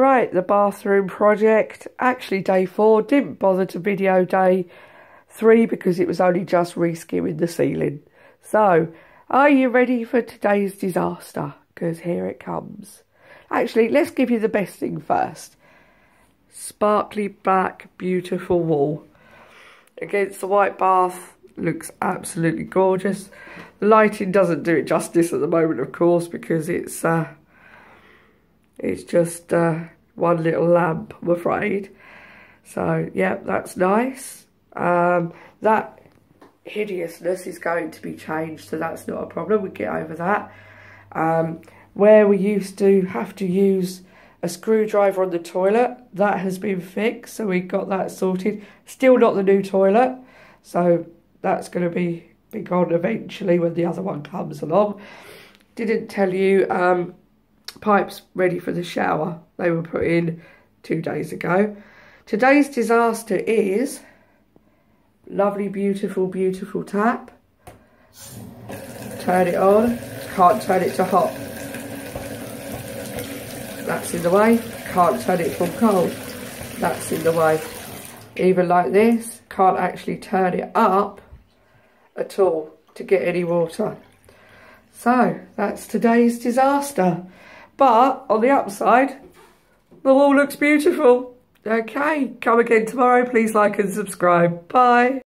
Right, the bathroom project. Actually, day four. Didn't bother to video day three because it was only just reskimming the ceiling. So, are you ready for today's disaster? Because here it comes. Actually, let's give you the best thing first. Sparkly black, beautiful wall. Against the white bath, looks absolutely gorgeous. The lighting doesn't do it justice at the moment, of course, because it's uh, it's just uh, one little lamp, I'm afraid. So, yeah, that's nice. Um, that hideousness is going to be changed, so that's not a problem. We get over that. Um, where we used to have to use a screwdriver on the toilet, that has been fixed, so we got that sorted. Still not the new toilet, so that's going to be, be gone eventually when the other one comes along. Didn't tell you um, pipes ready for the shower. They were put in two days ago. Today's disaster is lovely, beautiful, beautiful tap. Turn it on. Can't turn it to hot. That's in the way. Can't turn it from cold. That's in the way. Even like this, can't actually turn it up at all to get any water. So, that's today's disaster. But on the upside, the wall looks beautiful. Okay, come again tomorrow. Please like and subscribe. Bye.